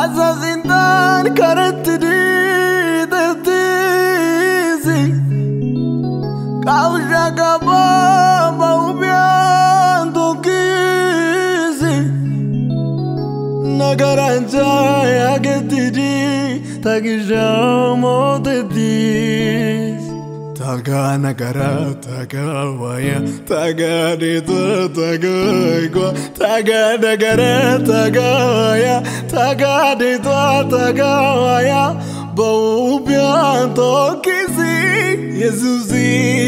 Azazindan karatiri detizi Kavja kababa ubyan que Nagaranca ya getiri Takijamo dediz Taga nagara taga vaya Taga nita taga igua Taga nagara taga vaya tagade to tagawaya bo ubya to kizi yezuzi.